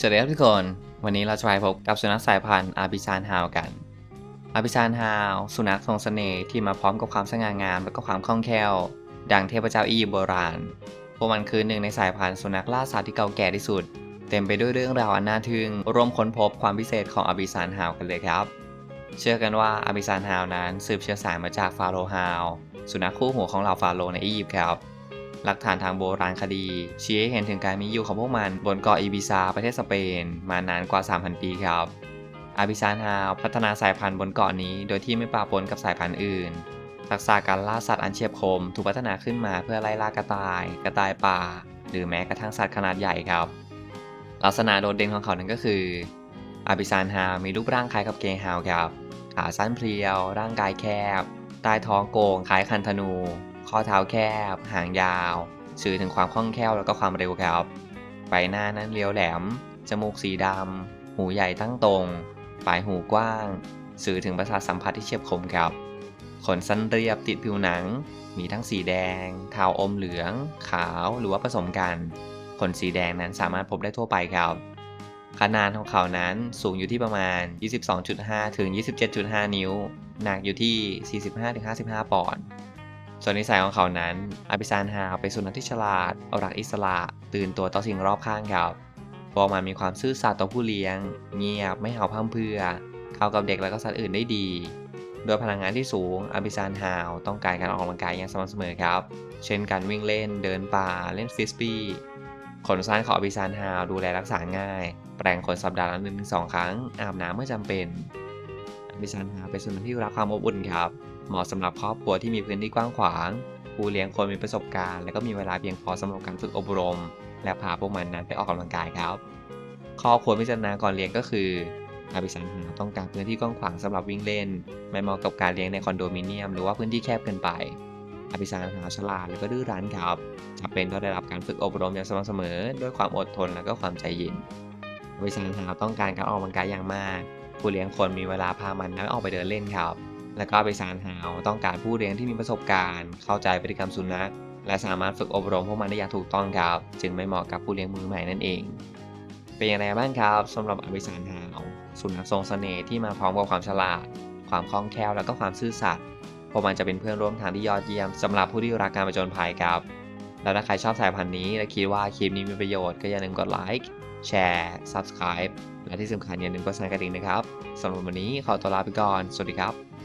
สวัสดีครับทุกคน วันนี้เราจะไปพบกับสุนัขสายพันธุ์ Ibizan Hound กัน Ibizan Hound สุนัขทรงเสน่ห์ที่มาพร้อมกับความสง่างามและก็ความคล่องแคล่ว ดังเทพเจ้าอียิปต์โบราณ พวกมันคือหนึ่งในสายพันธุ์สุนัขล่าสัตว์ที่เก่าแก่ที่สุด เต็มไปด้วยเรื่องราวอันน่าทึ่งร่วมค้นพบความพิเศษของ Ibizan Hound กันเลยครับ เชื่อกันว่า Ibizan Hound นั้นสืบเชื้อสายมาจาก Pharaoh Hound สุนัขคู่หูของเหล่าฟาโรห์ในอียิปต์ครับ หลักฐานทางโบราณคดี ชี้ให้เห็นถึงการมีอยู่ของพวกมันบนเกาะอีบิซาประเทศสเปน มานานกว่า 3,000 ปีครับอาบิซานฮาวพัฒนาสายพันธุ์บนเกาะนี้โดยที่ไม่ปะปนกับสายพันธุ์อื่นทักษะการล่าสัตว์อันเฉียบคมถูกพัฒนาขึ้นมาเพื่อไล่ล่ากระต่าย กระต่ายป่า หรือแม้กระทั่งสัตว์ขนาดใหญ่ครับ ลักษณะโดดเด่นของเขานั้นก็คืออาบิซานฮาวมีรูปร่างคล้ายกับเกย์ฮาวครับ ขาสั้นเพรียว ร่างกายแคบ ใต้ท้องโก่งคล้ายคันธนู ข้อเท้าแคบ หางยาวสื่อถึงความคล่องแคล่วแล้วก็ความเร็วครับ ใบหน้านั้นเรียวแหลม จมูกสีดำ หูใหญ่ตั้งตรง ปลายหูกว้าง สื่อถึงประสาทสัมผัสที่เฉียบคมครับ ขนสั้นเรียบติดผิวหนัง มีทั้งสีแดง เทาอมเหลือง ขาวหรือว่าผสมกัน ขนสีแดงนั้นสามารถพบได้ทั่วไปครับ ขนาดของเขานั้นสูงอยู่ที่ประมาณ 22.5 ถึง 27.5 นิ้ว หนักอยู่ที่ 45-55 ปอนด์ ส่วนนิสัยของเขานั้นอาบิซานฮาวเป็นสุนัขที่ฉลาดเอารักอิสระ ตื่นตัวต่อสิ่งรอบข้างครับพวกมันมีความซื่อสัตย์ต่อผู้เลี้ยง เงียบไม่เห่าพร่ำเพื่อ เข้ากับเด็กและก็สัตว์อื่นได้ดีโดยพลังงานที่สูงอาบิซานฮาวต้องการการออกกำลังกายอย่างสม่ำเสมอครับ เช่นการวิ่งเล่น เดินป่า เล่นฟิสบี้ขนสั้นของ Ibizan Hound ดูแลรักษาง่าย แปรงขนสัปดาห์ละหนึ่งถึงสองครั้ง อาบน้ำเมื่อจำเป็น Ibizan Hound เป็นสุนัขที่รักความอบอุ่นครับ เหมาะสำหรับครอบครัวที่มีพื้นที่กว้างขวาง ผู้เลี้ยงควรมีประสบการณ์ และก็มีเวลาเพียงพอสำหรับการฝึกอบรม และพาพวกมันนั้นไปออกกำลังกายครับ ข้อควรพิจารณาก่อนเลี้ยงก็คือ Ibizan Hound ต้องการพื้นที่กว้างขวางสำหรับวิ่งเล่น ไม่เหมาะกับการเลี้ยงในคอนโดมิเนียม หรือว่าพื้นที่แคบเกินไปอาบิสันหาฉลาดและก็ดื้อรั้นครับจำเป็นต้องได้รับการฝึกอบรมอย่างสม่ำเสมอด้วยความอดทนและก็ความใจเย็นอาบิสันหาต้องการการออกกำลังกายอย่างมาก ผู้เลี้ยงควรมีเวลาพามันนั้นออกไปเดินเล่นครับ และก็ไปซานฮาวต้องการผู้เลี้ยงที่มีประสบการณ์ เข้าใจพฤติกรรมสุนัข และสามารถฝึกอบรมพวกมันได้อย่างถูกต้องครับ จึงไม่เหมาะกับผู้เลี้ยงมือใหม่นั่นเอง เป็นอย่างไรบ้างครับสำหรับอเมซานฮาวสุนัขทรงเสน่ห์ที่มาพร้อมกับความฉลาด ความคล่องแคล่วและก็ความซื่อสัตย์พวกมันจะเป็นเพื่อนร่วมทางที่ยอดเยี่ยมสำหรับผู้ที่รักการผจญภัยครับแล้วถ้าใครชอบสายพันธุ์นี้และคิดว่าคลิปนี้มีประโยชน์ก็อย่าลืมกดไลค์แชร์ subscribe และที่สำคัญอย่าลืมกดสั่นกระดิ่งนะครับสำหรับวันนี้ขอตัวลาไปก่อน สวัสดีครับ